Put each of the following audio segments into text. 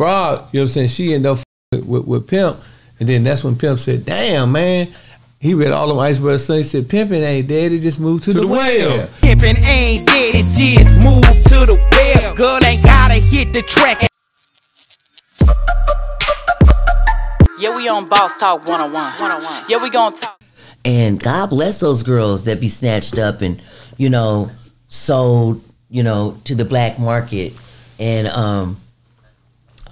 broad, you know what I'm saying, she ended up with, with, with Pimp. And then that's when Pimp said, damn, man. He read all them Iceberg Son. He said, Pimpin' ain't dead, it just moved to, the, the well. well. Pimpin' ain't dead, it just moved to the well. Girl ain't gotta hit the track. Yeah, we on Boss Talk 101. 101. Yeah, we gonna talk. And God bless those girls that be snatched up and, you know, sold, you know, to the black market. And um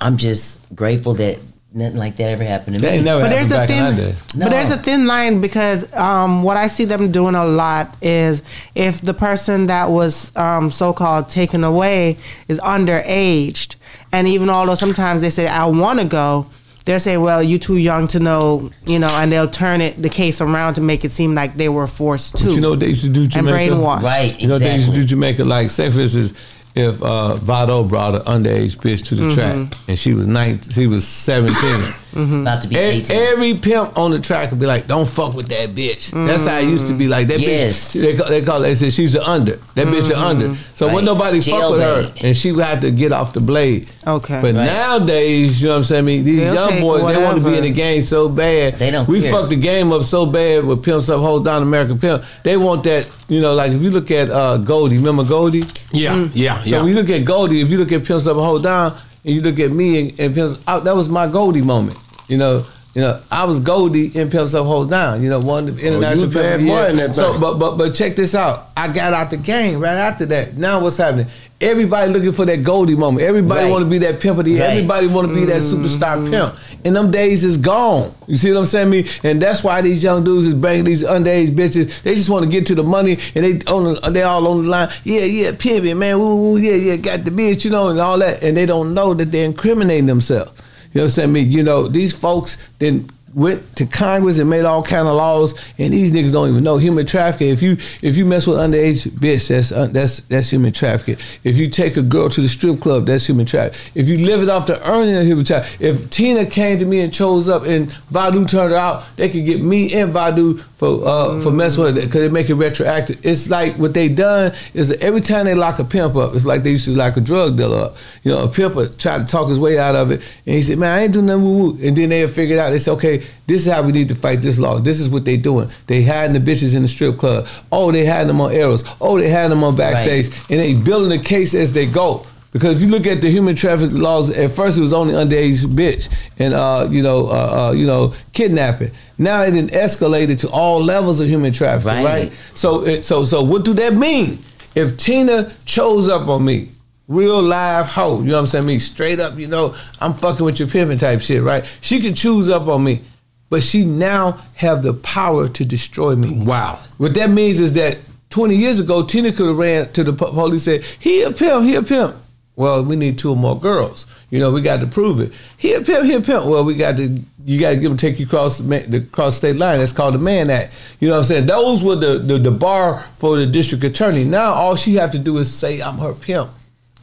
I'm just grateful that nothing like that ever happened to me. ain't never But there's a back thin, day. but there's a thin line because um, what I see them doing a lot is if the person that was um, so-called taken away is underaged, and even although sometimes they say I want to go, they'll say, "Well, you're too young to know," you know, and they'll turn it the case around to make it seem like they were forced to. But you know what they used to do and Jamica? brainwashed. Right, You know what they used to exactly. do Jamica? Like, say for instance, if uh, Vado brought an underage bitch to the Mm-hmm. track and she was 19, she was 17. Mm-hmm. About to be E- 18. Every pimp on the track would be like, "Don't fuck with that bitch." That's how it used to be. Like that Yes. bitch. They call, they call. They said she's an under. That bitch an mm-hmm. under. So when Right. nobody fuck with her, and she would have to get off the blade. Okay. But Right. nowadays, you know what I'm saying? I mean, these They'll young take boys, they want to be in the game so bad. They don't We care. fucked the game up so bad with pimps up, hoes down American pimp. They want that. You know, like if you look at uh, Goldie, remember Goldie? Yeah, mm. yeah, So yeah. when you look at Goldie, if you look at Pimps Up Hoes Down, and you look at me and, and that was my Goldie moment. You know, you know, I was Goldie in Pimps Up Hoes Down. You know, one of the oh, international was bad Pimp of the boy in that So, but but but check this out. I got out the game right after that. Now what's happening? Everybody looking for that Goldie moment. Everybody Right. want to be that pimp of the year. Right. Everybody want to be that mm-hmm. superstar pimp. And them days is gone. You see what I'm saying? Me, and that's why these young dudes is banging these underage bitches. They just want to get to the money, and they on the, they all on the line. Yeah, yeah, pimping, man. Woo, woo, yeah, yeah, got the bitch, you know, and all that. And they don't know that they're incriminating themselves. You know what I'm saying? Me, you know, these folks then went to Congress and made all kind of laws, and these niggas don't even know human trafficking. If you if you mess with underage bitch, that's uh, that's that's human trafficking. If you take a girl to the strip club, that's human trafficking. If you live it off the earning of human trafficking. If Tina came to me and chose up and Vadu turned out, they could get me and Vadu for uh, for messing with it because they make it retroactive. It's like what they done is every time they lock a pimp up, it's like they used to lock a drug dealer up. You know, a pimp try to talk his way out of it, and he said, "Man, I ain't doing nothing." Woo woo. And then they figure it out. They said, "Okay, this is how we need to fight this law. This is what they doing. They hiding the bitches in the strip club. Oh, they hiding them on Eros. Oh, they hiding them on backstage, and they building the case as they go." Because if you look at the human trafficking laws, at first it was only underage bitch and uh, you know uh, uh, you know kidnapping. Now it escalated to all levels of human trafficking, Right. right? So it, so so what do that mean? If Tina chose up on me, real live hoe, you know what I'm saying? Me straight up, you know, I'm fucking with your pimping type shit, right? She can choose up on me, but she now have the power to destroy me. Wow. What that means is that 20 years ago, Tina could have ran to the police and said, he a pimp, he a pimp. Well, we need two or more girls. You know, we got to prove it. He a pimp, he a pimp. Well, we got to, you got to give him, take you across the, cross state line. That's called the Mann Act. You know what I'm saying? Those were the, the, the bar for the district attorney. Now all she have to do is say, I'm her pimp.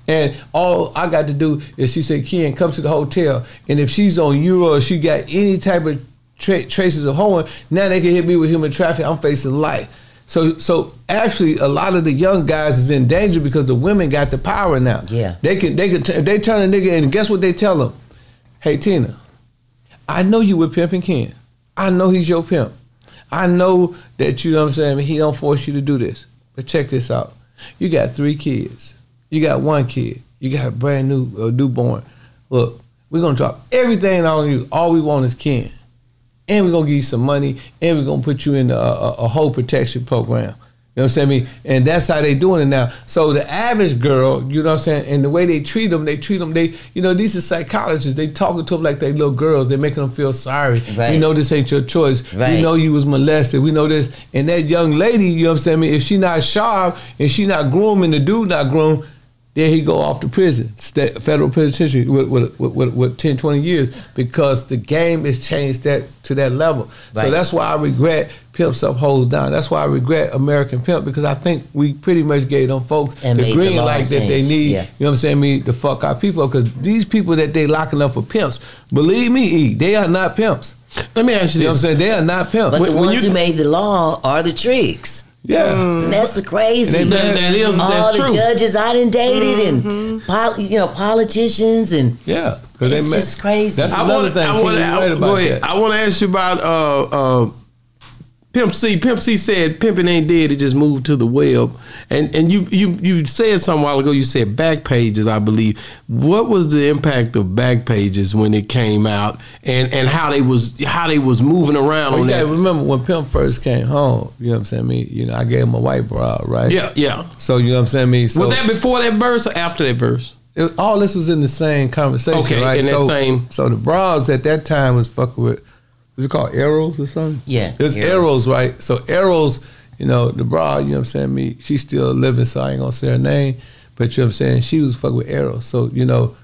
And all I got to do is she said, Ken, come to the hotel. And if she's on Euro or she got any type of tra- traces of hoeing, now they can hit me with human trafficking. I'm facing life. So, so actually, a lot of the young guys is in danger because the women got the power now. Yeah. they can, they can, t- they turn a nigga in, and guess what they tell them? Hey Tina, I know you with pimping Ken. I know he's your pimp. I know that you know what I'm saying. He don't force you to do this. But check this out. You got three kids. You got one kid. You got a brand new uh, newborn. Look, we're gonna drop everything on you. All we want is Ken, and we're gonna give you some money, and we're gonna put you in a, a, a whole protection program. You know what I'm saying? I mean, and that's how they doing it now. So the average girl, you know what I'm saying, and the way they treat them, they treat them. They, you know, these are psychologists. They talking to them like they little girls. They making them feel sorry. Right. We know this ain't your choice. We know you was molested. We know this. And that young lady, you know what I'm saying? I mean, if she not sharp and she not groomed and the dude not groomed, then he go off to prison, sta- federal penitentiary with, with, with, with, with 10, 20 years because the game has changed that to that level. So that's why I regret Pimps Up Hoes Down. That's why I regret American Pimp because I think we pretty much gave them folks And the made the green light that they need. Yeah. You know what I'm saying? Me to fuck our people because these people that they locking up for pimps, believe me, E, they are not pimps. Let me ask you You know what I'm saying? They are not pimps. But When- the when ones you- who made the law are the tricks. Yeah. And that's crazy. And they- That, that is All that's the true. judges I done dated and pol- you know politicians and Yeah. 'Cause they It's met- just crazy. That's I another want, thing. I T, want, you about go ahead. that. I want to ask you about uh, uh, Pimp C. Pimp C said pimping ain't dead; it just moved to the web. And and you you you said some while ago. You said Backpages, I believe. What was the impact of Backpages when it came out, and and how they was how they was moving around Well, on gotta that? remember when Pimp first came home, you know what I'm saying? Me, you know, I gave him a white bra, right? Yeah, yeah. So you know what I'm saying? Me, so was that before that verse or after that verse? it, all this was in the same conversation, Okay, right? in that same- So the bras at that time was fucking with. Was it called Eros or something? Yeah, it's Eros. Eros. right? So Eros, you know, the bra, you know what I'm saying? Me, she's still living, so I ain't gonna say her name, but you know what I'm saying? She was fucking with Eros. So you know,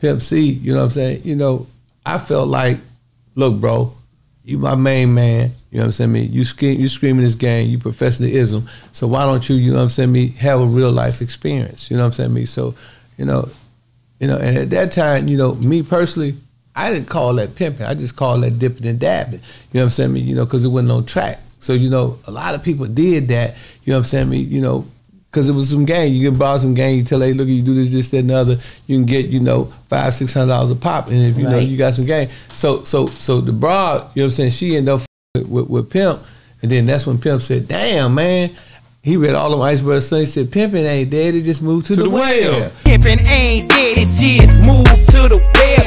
Pimp C, you know what I'm saying? You know, I felt like, look, bro, you my main man. You know what I'm saying? Me, you scream, you screaming this game, you professing the ism. So why don't you, you know what I'm saying? Me, have a real life experience. You know what I'm saying? Me, so, you know, you know, and at that time, you know, me personally, I didn't call that pimping. I just called that dipping and dabbing. You know what I'm saying? Me, you know, because it wasn't on track. So you know, a lot of people did that. You know what I'm saying? Me, you know, because it was some game. You can borrow some game. You tell, hey, look, you do this, this, that, and the other. You can get, you know, five, six hundred dollars a pop, and if you know you got some game. So, so, so the broad, you know what I'm saying? She ended up with, with, with pimp, and then that's when pimp said, "Damn, man." He read all them iceberg stuff. He said, "Pimping ain't dead. It just moved to, the, the whale." whale. Pimpin' ain't dead, it just move to the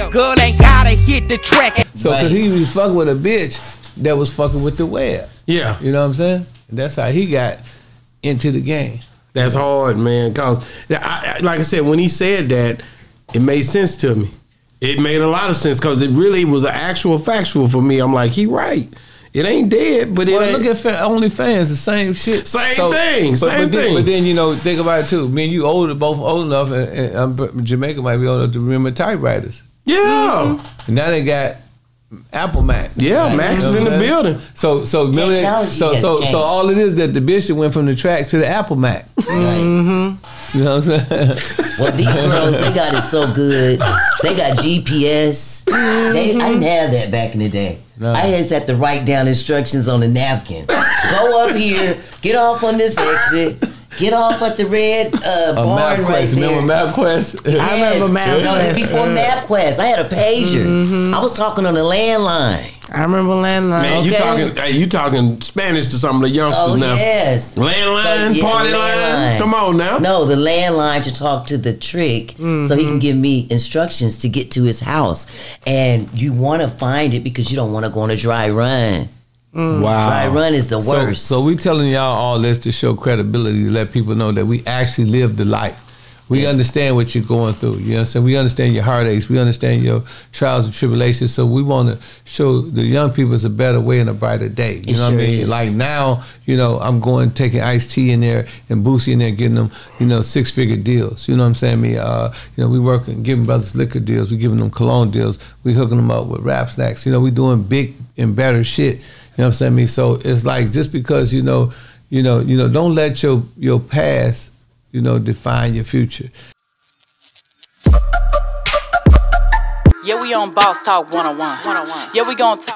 web. Girl ain't gotta hit the track. So, cause he was fucking with a bitch that was fucking with the web. Yeah, You know what I'm saying? And that's how he got into the game. That's hard, man. Cause I, I- like I said, when he said that, it made sense to me. It made a lot of sense because it really was an actual factual for me. I'm like, he right. It ain't dead, but it ain't. look at fa- OnlyFans, the same shit. Same thing, But, same but then, thing. But then you know, think about it too. Me and you older, both old enough, and, and um, Jamica might be old enough to remember typewriters. Yeah, And now they got Apple Mac. yeah. Max is in the building. So so remember that- Technology so so so all it is that the bishop went from the track to the Apple Mac. Right. You know what I'm saying? Well, these girls, they got it so good. They got GPS. They, I didn't have that back in the day. No. I just had to write down instructions on a napkin. Go up here, get off on this exit, get off at the red uh, A barn MapQuest. right there. Remember MapQuest? I remember Yes. No, MapQuest. before MapQuest, I had a pager. I was talking on the landline. I remember landline. Man, you talking? Hey, you talking Spanish to some of the youngsters Oh now? yes. Landline, So, yeah, party landline. line. Come on now. No, the landline to talk to the trick so he can give me instructions to get to his house. And you want to find it because you don't want to go on a dry run. Wow. Dry run is the So, worst. so we telling y'all all this to show credibility to let people know that we actually live the life. We Yes. understand what you're going through. You know what I'm saying? We understand your heartaches. We understand your trials and tribulations. So we want to show the young people it's a better way and a brighter day. You It know what I mean? is. Like now, you know, I'm going taking Ice-T in there and Boosie in there, getting them, you know, six figure deals. You know what I'm saying? Me, uh, you know, we working, giving brothers liquor deals. We giving them cologne deals. We hooking them up with rap snacks. You know, we doing big and better shit. You know what I'm saying? Me, so it's like just because you know, you know, you know, don't let your your past, you know, define your future. Yeah, we on Boss Talk 101. 101. Yeah, we gonna talk.